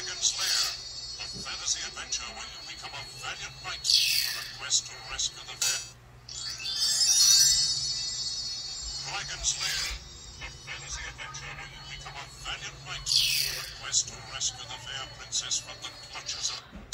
Dragon's Lair. A fantasy adventure where you become a valiant knight on a quest to rescue the dead. Dragon's Lair. A fantasy adventure where you become a valiant knight on a quest to rescue the fair princess from the clutches of...